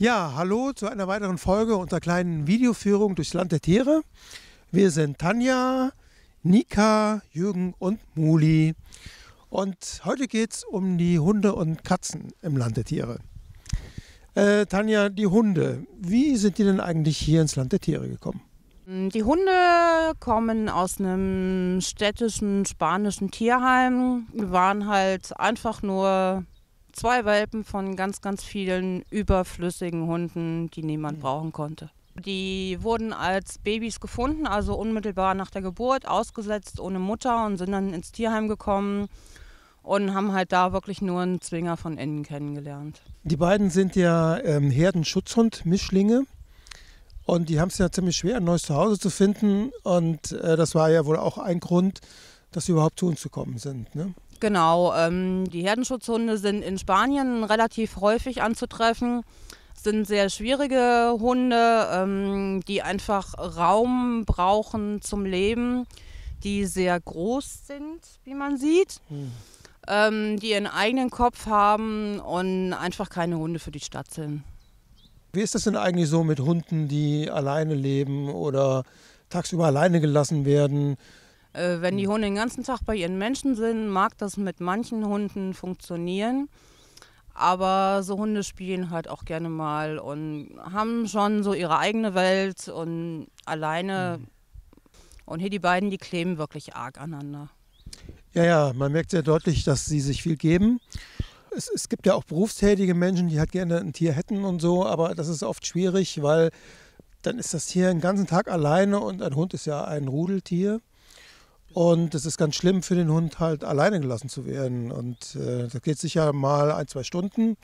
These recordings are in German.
Ja, hallo zu einer weiteren Folge unserer kleinen Videoführung durchs Land der Tiere. Wir sind Tanja, Nika, Jürgen und Muli. Und heute geht es um die Hunde und Katzen im Land der Tiere. Äh, Tanja, die Hunde, wie sind die denn eigentlich hier ins Land der Tiere gekommen? Die Hunde kommen aus einem städtischen spanischen Tierheim. Wir waren halt einfach nur zwei Welpen von ganz, ganz vielen überflüssigen Hunden, die niemand mhm. brauchen konnte. Die wurden als Babys gefunden, also unmittelbar nach der Geburt, ausgesetzt ohne Mutter und sind dann ins Tierheim gekommen und haben halt da wirklich nur einen Zwinger von innen kennengelernt. Die beiden sind ja ähm, Herdenschutzhund-Mischlinge. Und die haben es ja ziemlich schwer, ein neues Zuhause zu finden. Und äh, das war ja wohl auch ein Grund, dass sie überhaupt zu uns gekommen sind. Ne? Genau, ähm, die Herdenschutzhunde sind in Spanien relativ häufig anzutreffen. Sind sehr schwierige Hunde, ähm, die einfach Raum brauchen zum Leben, die sehr groß sind, wie man sieht. Hm. Ähm, die ihren eigenen Kopf haben und einfach keine Hunde für die Stadt sind. Wie ist das denn eigentlich so mit Hunden, die alleine leben oder tagsüber alleine gelassen werden? Äh, wenn die Hunde den ganzen Tag bei ihren Menschen sind, mag das mit manchen Hunden funktionieren. Aber so Hunde spielen halt auch gerne mal und haben schon so ihre eigene Welt und alleine. Mhm. Und hier die beiden, die kleben wirklich arg aneinander. Ja, ja, man merkt sehr deutlich, dass sie sich viel geben es, es gibt ja auch berufstätige Menschen, die halt gerne ein Tier hätten und so, aber das ist oft schwierig, weil dann ist das Tier den ganzen Tag alleine und ein Hund ist ja ein Rudeltier. Und es ist ganz schlimm für den Hund halt alleine gelassen zu werden. Und äh, das geht sicher mal ein, zwei Stunden.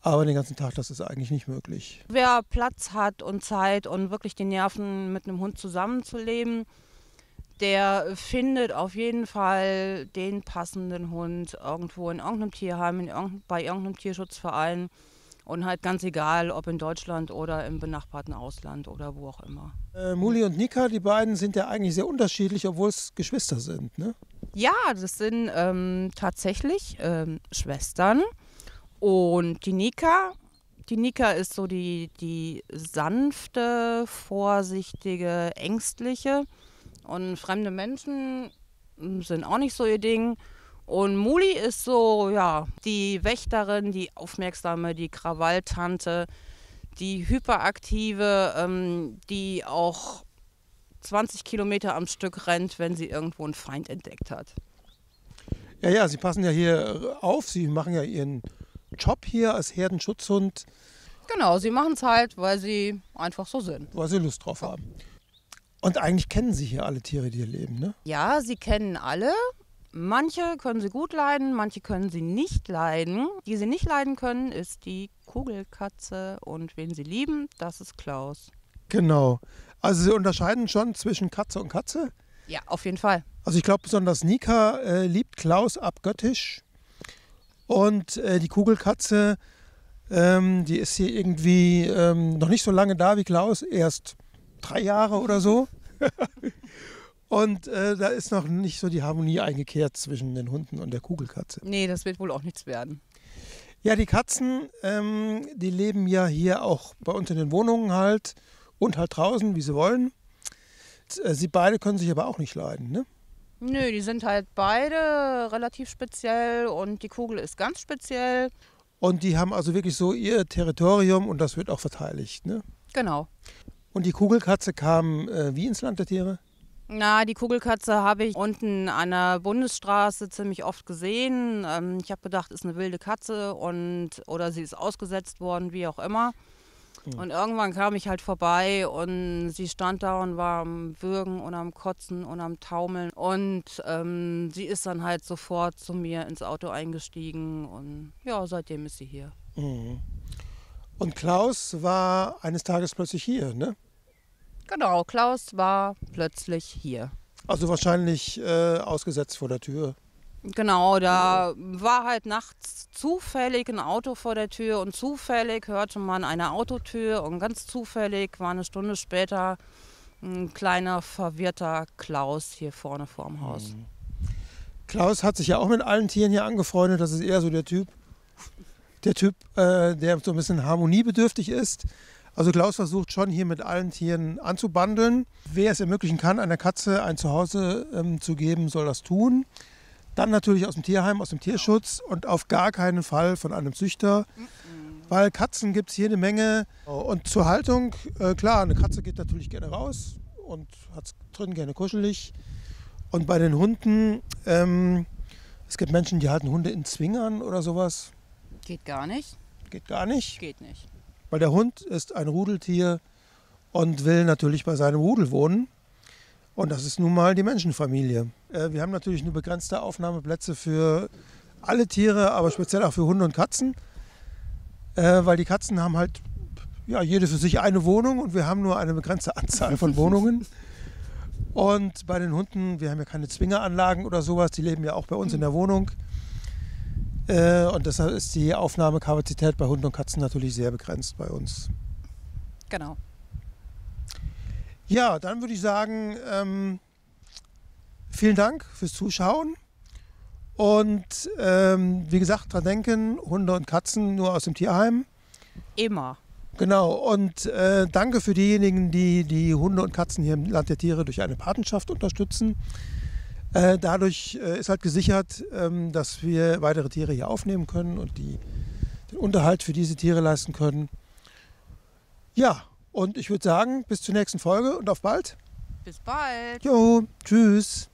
Aber den ganzen Tag, das ist eigentlich nicht möglich. Wer Platz hat und Zeit und wirklich die Nerven mit einem Hund zusammenzuleben, der findet auf jeden Fall den passenden Hund irgendwo in irgendeinem Tierheim, in irgendein, bei irgendeinem Tierschutzverein. Und halt ganz egal, ob in Deutschland oder im benachbarten Ausland oder wo auch immer. Äh, Muli und Nika, die beiden sind ja eigentlich sehr unterschiedlich, obwohl es Geschwister sind, ne? Ja, das sind ähm, tatsächlich ähm, Schwestern. Und die Nika, die Nika ist so die, die sanfte, vorsichtige, ängstliche. Und fremde Menschen sind auch nicht so ihr Ding. Und Muli ist so, ja, die Wächterin, die Aufmerksame, die Krawalltante, die Hyperaktive, ähm, die auch 20 Kilometer am Stück rennt, wenn sie irgendwo einen Feind entdeckt hat. Ja, ja, sie passen ja hier auf, sie machen ja ihren Job hier als Herdenschutzhund. Genau, sie machen es halt, weil sie einfach so sind. Weil sie Lust drauf haben. Und eigentlich kennen Sie hier alle Tiere, die hier leben, ne? Ja, sie kennen alle. Manche können sie gut leiden, manche können sie nicht leiden. Die sie nicht leiden können, ist die Kugelkatze. Und wen sie lieben, das ist Klaus. Genau. Also sie unterscheiden schon zwischen Katze und Katze? Ja, auf jeden Fall. Also ich glaube besonders Nika äh, liebt Klaus abgöttisch. Und äh, die Kugelkatze, ähm, die ist hier irgendwie ähm, noch nicht so lange da wie Klaus, erst drei Jahre oder so. und äh, da ist noch nicht so die Harmonie eingekehrt zwischen den Hunden und der Kugelkatze. Nee, das wird wohl auch nichts werden. Ja, die Katzen, ähm, die leben ja hier auch bei uns in den Wohnungen halt und halt draußen, wie sie wollen. Äh, sie beide können sich aber auch nicht leiden, ne? Nö, die sind halt beide relativ speziell und die Kugel ist ganz speziell. Und die haben also wirklich so ihr Territorium und das wird auch verteidigt, ne? Genau. Und die Kugelkatze kam äh, wie ins Land der Tiere? Na, die Kugelkatze habe ich unten an der Bundesstraße ziemlich oft gesehen. Ähm, ich habe gedacht, ist eine wilde Katze und oder sie ist ausgesetzt worden, wie auch immer. Mhm. Und irgendwann kam ich halt vorbei und sie stand da und war am Würgen und am Kotzen und am Taumeln. Und ähm, sie ist dann halt sofort zu mir ins Auto eingestiegen und ja, seitdem ist sie hier. Mhm. Und Klaus war eines Tages plötzlich hier, ne? Genau, Klaus war plötzlich hier. Also wahrscheinlich äh, ausgesetzt vor der Tür. Genau, da war halt nachts zufällig ein Auto vor der Tür und zufällig hörte man eine Autotür und ganz zufällig war eine Stunde später ein kleiner verwirrter Klaus hier vorne vorm Haus. Mhm. Klaus hat sich ja auch mit allen Tieren hier angefreundet, das ist eher so der Typ. der Typ, äh, der so ein bisschen harmoniebedürftig ist. Also Klaus versucht schon hier mit allen Tieren anzubandeln. Wer es ermöglichen kann, einer Katze ein Zuhause ähm, zu geben, soll das tun. Dann natürlich aus dem Tierheim, aus dem Tierschutz und auf gar keinen Fall von einem Züchter. Weil Katzen gibt es hier eine Menge. Und zur Haltung, äh, klar, eine Katze geht natürlich gerne raus und hat es drin gerne kuschelig. Und bei den Hunden, ähm, es gibt Menschen, die halten Hunde in Zwingern oder sowas. Geht gar nicht. Geht gar nicht. Geht nicht. Weil der Hund ist ein Rudeltier und will natürlich bei seinem Rudel wohnen. Und das ist nun mal die Menschenfamilie. Äh, wir haben natürlich nur begrenzte Aufnahmeplätze für alle Tiere, aber speziell auch für Hunde und Katzen. Äh, weil die Katzen haben halt ja, jede für sich eine Wohnung und wir haben nur eine begrenzte Anzahl von Wohnungen. Und bei den Hunden, wir haben ja keine Zwingeranlagen oder sowas, die leben ja auch bei uns in der Wohnung. Äh, und deshalb ist die Aufnahmekapazität bei Hunden und Katzen natürlich sehr begrenzt bei uns. Genau. Ja, dann würde ich sagen, ähm, vielen Dank fürs Zuschauen. Und ähm, wie gesagt, dran denken, Hunde und Katzen nur aus dem Tierheim. Immer. Genau, und äh, danke für diejenigen, die die Hunde und Katzen hier im Land der Tiere durch eine Patenschaft unterstützen. Äh, dadurch äh, ist halt gesichert, ähm, dass wir weitere Tiere hier aufnehmen können und die, den Unterhalt für diese Tiere leisten können. Ja, und ich würde sagen, bis zur nächsten Folge und auf bald. Bis bald. Jo, tschüss.